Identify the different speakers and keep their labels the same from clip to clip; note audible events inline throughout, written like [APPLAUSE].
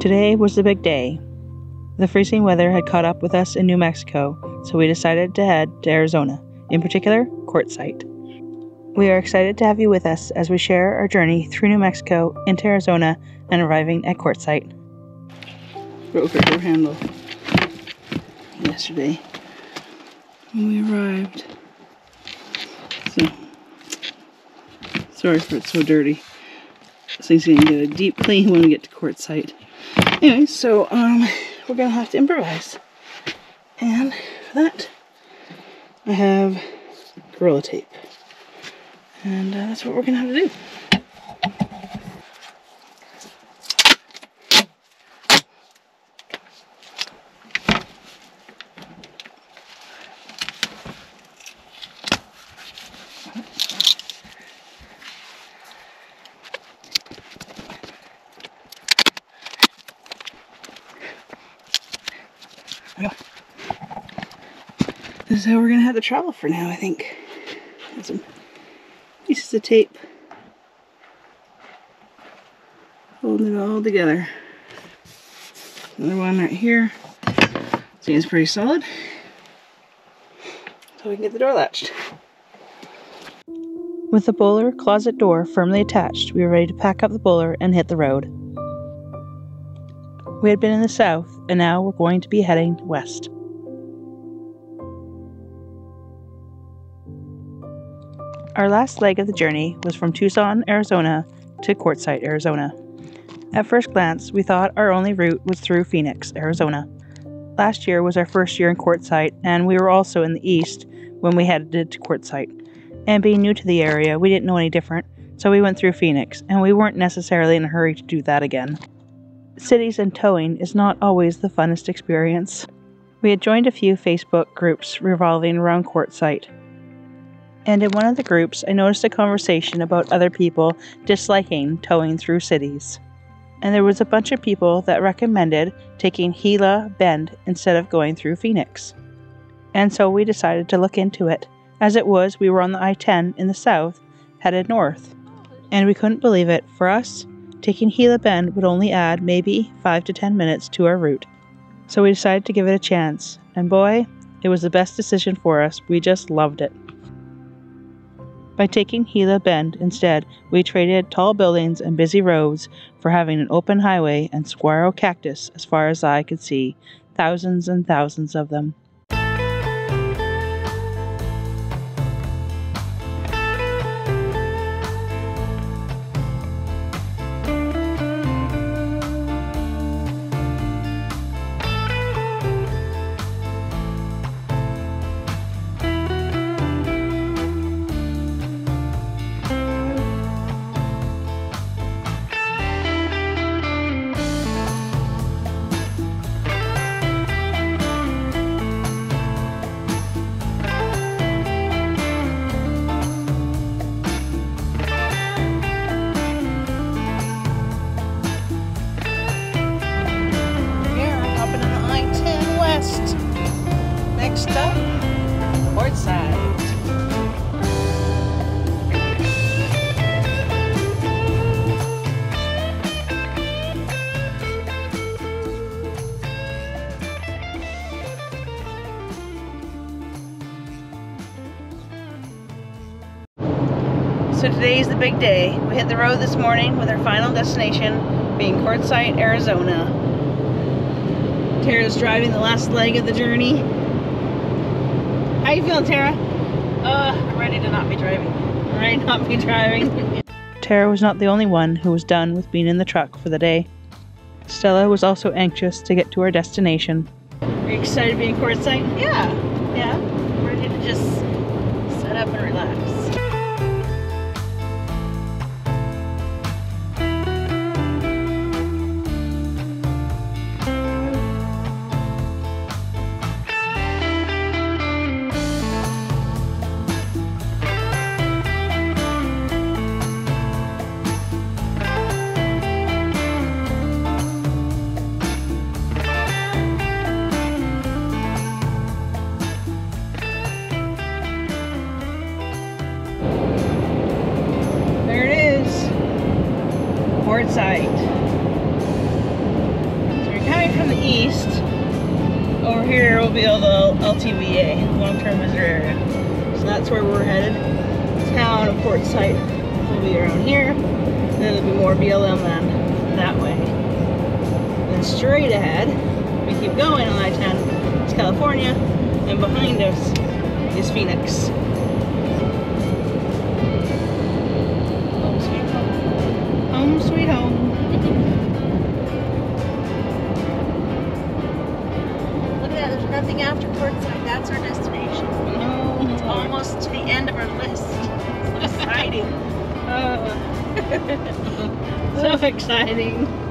Speaker 1: Today was the big day. The freezing weather had caught up with us in New Mexico, so we decided to head to Arizona, in particular, Quartzsite. We are excited to have you with us as we share our journey through New Mexico into Arizona and arriving at Quartzsite. Broke her door handle yesterday when we arrived. So, sorry for it's so dirty. So he's gonna get a deep clean when we get to Quartzsite. Anyway, so um, we're gonna have to improvise. And for that, I have Gorilla Tape. And uh, that's what we're gonna have to do. How we're gonna have to travel for now, I think. Got some pieces of tape holding it all together. Another one right here. Seems pretty solid. So we can get the door latched. With the boler closet door firmly attached, we were ready to pack up the boler and hit the road. We had been in the south, and now we're going to be heading west. Our last leg of the journey was from Tucson, Arizona to Quartzsite, Arizona. At first glance, we thought our only route was through Phoenix, Arizona. Last year was our first year in Quartzsite, and we were also in the east when we headed to Quartzsite. And being new to the area, we didn't know any different, so we went through Phoenix, and we weren't necessarily in a hurry to do that again. Cities and towing is not always the funnest experience. We had joined a few Facebook groups revolving around Quartzsite, and in one of the groups, I noticed a conversation about other people disliking towing through cities. And there was a bunch of people that recommended taking Gila Bend instead of going through Phoenix. And so we decided to look into it. As it was, we were on the I 10 in the south, headed north. And we couldn't believe it. For us, taking Gila Bend would only add maybe 5 to 10 minutes to our route. So we decided to give it a chance. And boy, it was the best decision for us. We just loved it. By taking Gila Bend instead, we traded tall buildings and busy roads for having an open highway and saguaro cactus as far as the eye could see, thousands and thousands of them. Today's the big day. We hit the road this morning with our final destination being Quartzsite, Arizona. Tarah's driving the last leg of the journey. How you feeling, Tarah?
Speaker 2: Uh, I'm ready to not be driving.
Speaker 1: I'm Ready to not be driving. Tarah was not the only one who was done with being in the truck for the day. Stella was also anxious to get to our destination. Are you excited to be in Quartzsite?
Speaker 2: Yeah, yeah. Ready to just
Speaker 1: Long-term area. So that's where we're headed. Town of Quartzsite will be around here. Then there'll be more BLM land that way. Then straight ahead, we keep going on I-10, it's California, and behind us is Phoenix.
Speaker 2: Quartzsite. That's our destination.
Speaker 1: No,
Speaker 2: It's almost to the end of our list. It's exciting.
Speaker 1: Uh, [LAUGHS] [LAUGHS] so exciting.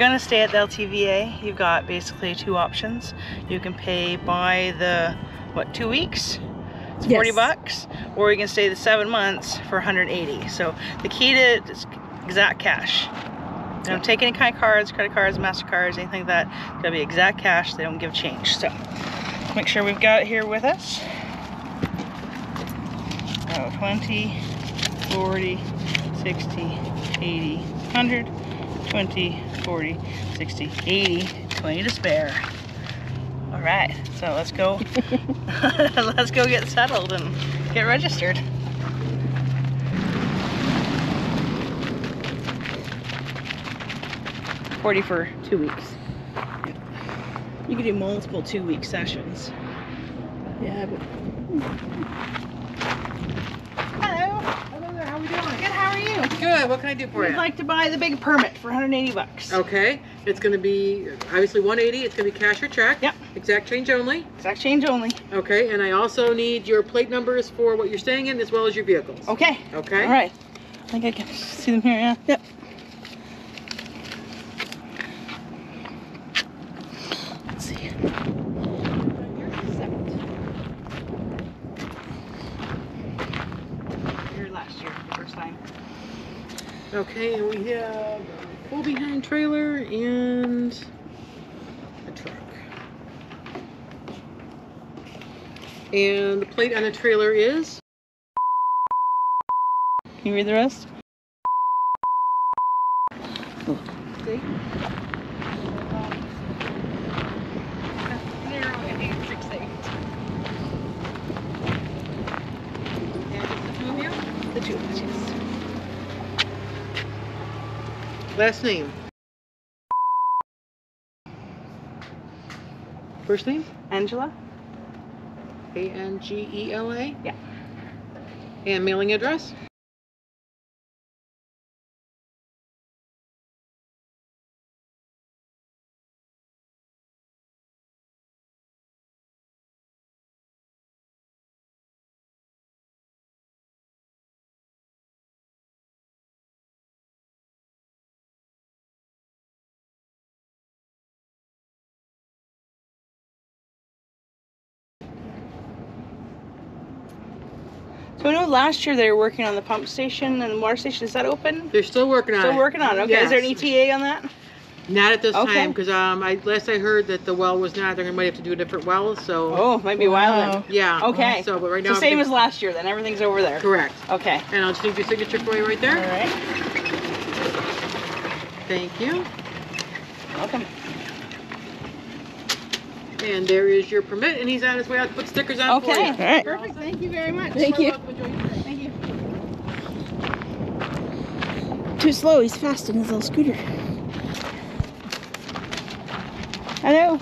Speaker 1: You're gonna stay at the LTVA, you've got basically two options. You can pay by the, what, two weeks? It's 40
Speaker 2: Yes.
Speaker 1: bucks. Or you can stay the seven months for 180. So the key to it is exact cash. They don't take any kind of cards, credit cards, MasterCards, anything like that. It's gotta be exact cash. They don't give change. So make sure we've got it here with us. Oh, 20, 40, 60, 80, 100, 20, 40, 60, 80, 20 to spare. All right, so let's go. [LAUGHS] [LAUGHS] let's go get settled and get registered. Forty for two weeks. You can do multiple two-week sessions. Yeah, but hello.
Speaker 3: Hello there, how are we doing?
Speaker 1: Good. How are you?
Speaker 3: Good, what can I do for you?
Speaker 1: I'd like to buy the big permit for 180 bucks.
Speaker 3: Okay, it's gonna be, obviously 180, it's gonna be cash or check.
Speaker 1: Yep.
Speaker 3: Exact change only.
Speaker 1: Exact change only.
Speaker 3: Okay, and I also need your plate numbers for what you're staying in as well as your vehicles.
Speaker 1: Okay.
Speaker 3: Okay?
Speaker 1: All right. I think I can see them here. Yeah. Yep. Let's see. Here last year, the first time.
Speaker 3: Okay, and we have a pull behind trailer and a truck. And the plate on the trailer is
Speaker 1: Can you read the rest?
Speaker 3: See?
Speaker 1: The two of us, yes.
Speaker 3: Last name. First name?
Speaker 1: Angela?
Speaker 3: A N G E L A?
Speaker 1: Yeah.
Speaker 3: And mailing address?
Speaker 1: Last year they were working on the pump station and the water station. Is that open?
Speaker 3: They're still working on it.
Speaker 1: Still working on it. Okay. Is there an
Speaker 3: Yes.
Speaker 1: ETA on that?
Speaker 3: Not at this
Speaker 1: Okay.
Speaker 3: time, because um, I last I heard that the well was not. They're gonna might have to do a different well. So
Speaker 1: Oh, might be a while then.
Speaker 3: yeah.
Speaker 1: Okay.
Speaker 3: So, but right now,
Speaker 1: So same as
Speaker 3: everything-
Speaker 1: last year then. Everything's over there.
Speaker 3: correct.
Speaker 1: Okay.
Speaker 3: And I'll just need your signature for you right
Speaker 1: All
Speaker 3: there.
Speaker 1: right.
Speaker 3: Thank you.
Speaker 1: Welcome.
Speaker 3: And there is your permit, and he's on his way out to put stickers on for
Speaker 1: Okay.
Speaker 3: you.
Speaker 1: All right.
Speaker 2: Perfect. Thank you very much.
Speaker 1: Thank you.
Speaker 2: Thank you. Too slow. He's fast in his little scooter. Hello.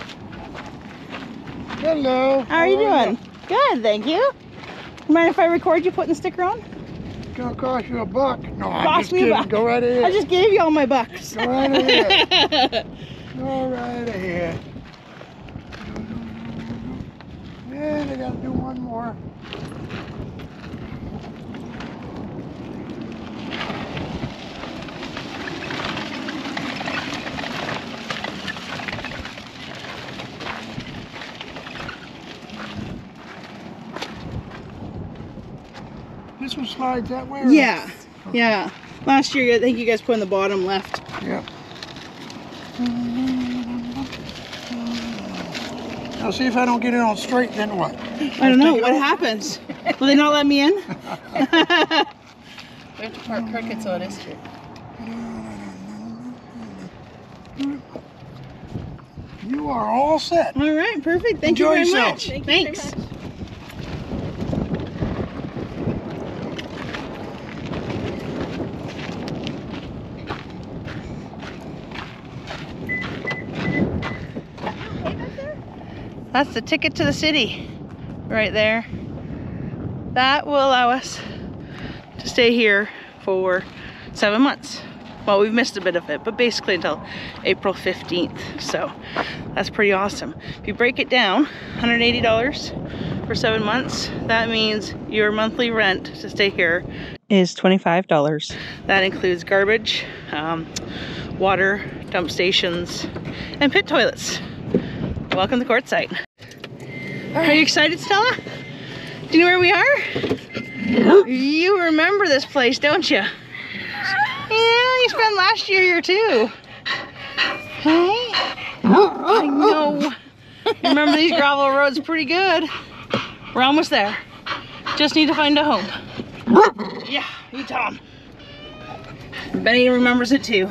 Speaker 4: Hello.
Speaker 2: How are you doing? Good, thank you. Mind if I record you putting the sticker on?
Speaker 4: It's gonna cost you a buck. No, I'm just
Speaker 2: me a buck.
Speaker 4: Go right ahead.
Speaker 2: I just gave you all my bucks.
Speaker 4: Go right ahead. [LAUGHS] Go right ahead. Yeah, I gotta do one more. This one slides that way?
Speaker 2: yeah, yeah. Last year, I think you guys put in the bottom left.
Speaker 4: Yep. Now see if I don't get it on straight, then what?
Speaker 2: I don't know what happens. Will they not let me in? [LAUGHS]
Speaker 5: We have to park crooked so it is true.
Speaker 4: You are all set.
Speaker 2: All right, perfect. Thank
Speaker 4: Enjoy
Speaker 2: you very
Speaker 4: yourself.
Speaker 2: much.
Speaker 5: Thank you very
Speaker 2: Thanks.
Speaker 1: That's the ticket to the city right there. That will allow us to stay here for seven months. Well, we've missed a bit of it, but basically until April 15th. So that's pretty awesome. If you break it down, $180 for seven months, that means your monthly rent to stay here is $25. That includes garbage, um, water, dump stations, and pit toilets. Welcome to Quartzsite. Are you excited, Stella? Do you know where we are? You remember this place, don't you? Yeah, you spent last year here too. Hey? I know. Remember these gravel roads pretty good. We're almost there. Just need to find a home. Yeah, you him. Bennie remembers it too.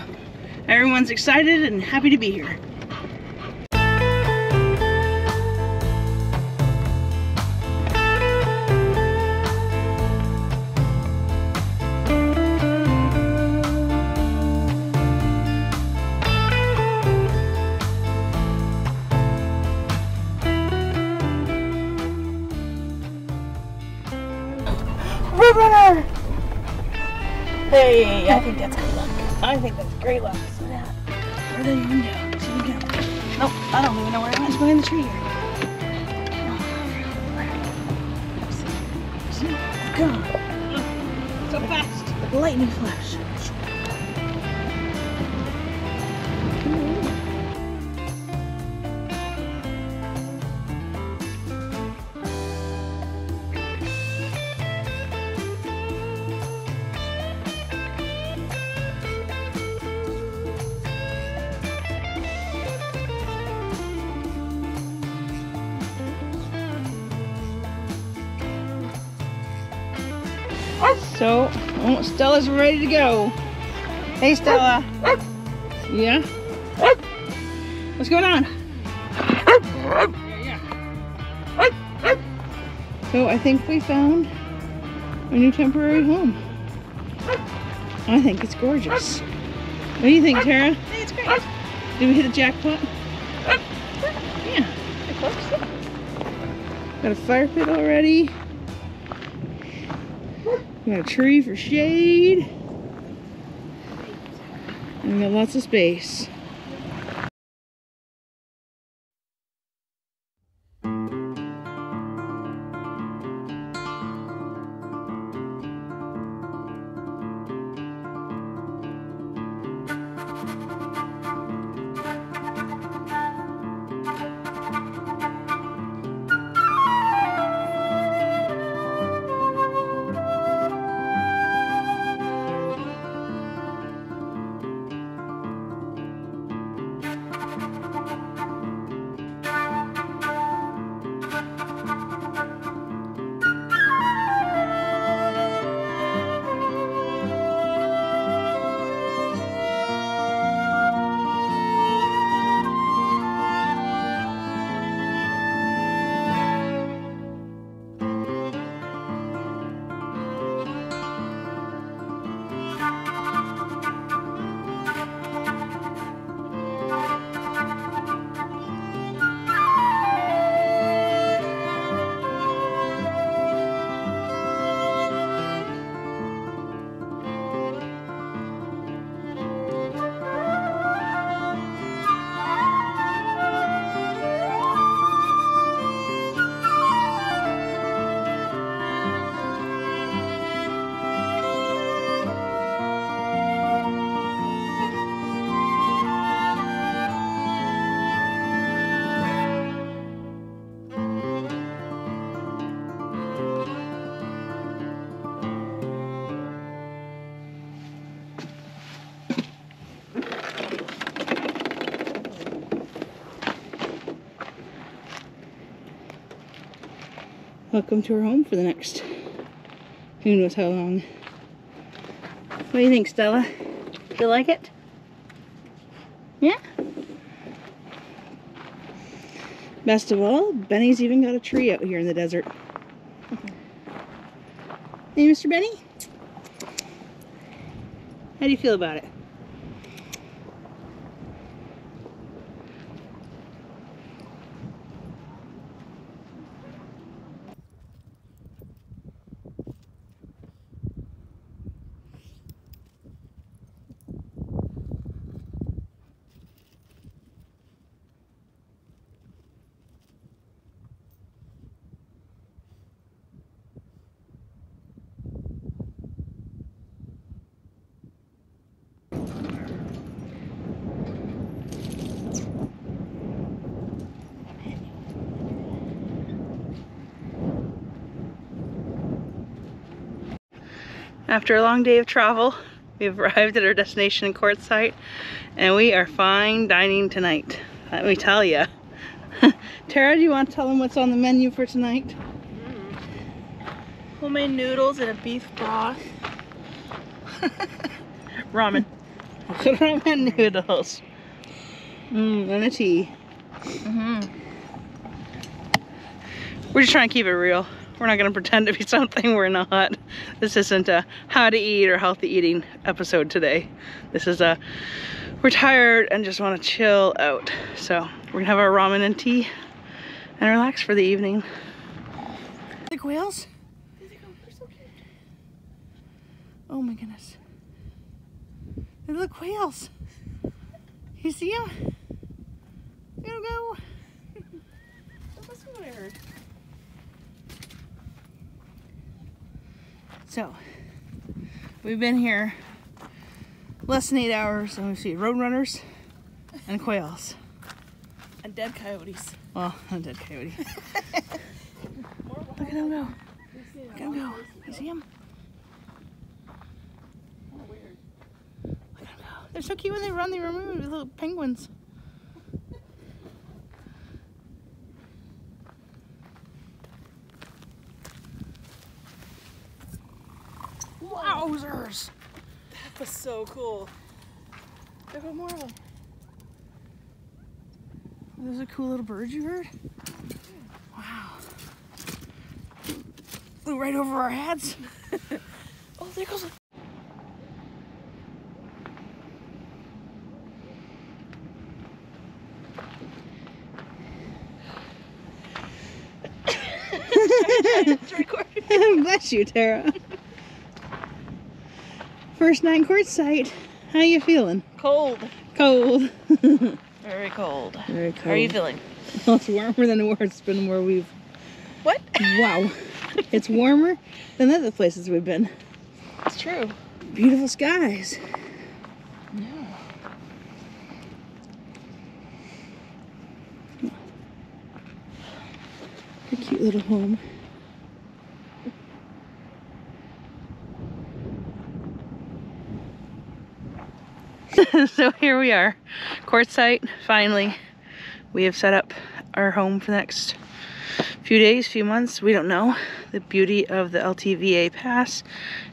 Speaker 1: Everyone's excited and happy to be here. Hey, I think that's good luck. I think that's great luck. Sit down. Where did he even go? See if we can. Nope, I don't even know where I went. He's behind the tree here. God. So fast. Lightning flash. Stella's ready to go. Hey, Stella. Yeah? What's going on? So I think we found a new temporary home. I think it's gorgeous. What do you think, Tarah?
Speaker 2: It's great.
Speaker 1: Did we hit a jackpot? Yeah. Got a fire pit already. Got a tree for shade. And we got lots of space. Welcome to our home for the next who knows how long. What do you think, Stella? Do You like it? Yeah? Best of all, Bennie's even got a tree out here in the desert. Hey, Mr. Bennie? How do you feel about it? After a long day of travel, we've [LAUGHS] arrived at our destination in Quartzsite and we are fine dining tonight. Let me tell you. [LAUGHS] Tarah, do you want to tell them what's on the menu for tonight?
Speaker 2: Homemade noodles and a beef broth. [LAUGHS]
Speaker 1: Ramen. Ramen noodles. Mmm, and a tea.
Speaker 2: Mm-hmm.
Speaker 1: We're just trying to keep it real. We're not going to pretend to be something we're not. This isn't a how to eat or healthy eating episode today. This is a we're tired and just want to chill out. So we're going to have our ramen and tea and relax for the evening. The quails? Oh my goodness. They're the quails. You see them? There we go. [LAUGHS]
Speaker 2: That's what I heard.
Speaker 1: So, we've been here less than eight hours and we've seen roadrunners and quails.
Speaker 2: And dead coyotes.
Speaker 1: Well, a dead coyote. [LAUGHS] Look at him go. Look at him go. You see him? Look at him go. They're so cute when they run, they me of little penguins.
Speaker 6: Posers.
Speaker 2: That was so cool. There were more of them.
Speaker 1: Those are cool little birds you heard? Wow. Flew right over our heads. [LAUGHS]
Speaker 2: Oh, there goes a [LAUGHS]
Speaker 1: Bless you, Tarah. First night Quartzsite. How you feeling?
Speaker 2: cold.
Speaker 1: Cold. [LAUGHS]
Speaker 2: Very cold.
Speaker 1: Very cold.
Speaker 2: How are you feeling?
Speaker 1: Well, [LAUGHS] it's warmer than it's been where we've.
Speaker 2: What?
Speaker 1: Wow. it's warmer than other places we've been.
Speaker 2: It's true.
Speaker 1: Beautiful skies. Yeah. A cute little home. [LAUGHS] so here we are, quartzsite. Finally, we have set up our home for the next few days, few months. We don't know. The beauty of the LTVA pass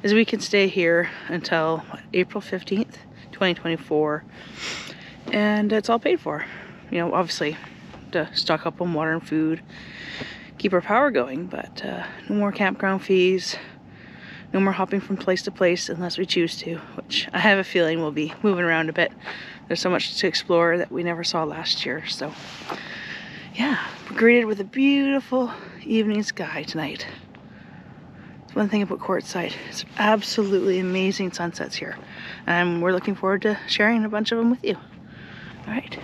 Speaker 1: is we can stay here until April 15th, 2024, and it's all paid for. You know, obviously, to stock up on water and food, keep our power going, but uh, no more campground fees. No more hopping from place to place unless we choose to, which I have a feeling we'll be moving around a bit. There's so much to explore that we never saw last year, so yeah, we're greeted with a beautiful evening sky tonight. It's one thing about Quartzsite. It's absolutely amazing sunsets here. And we're looking forward to sharing a bunch of them with you. All right.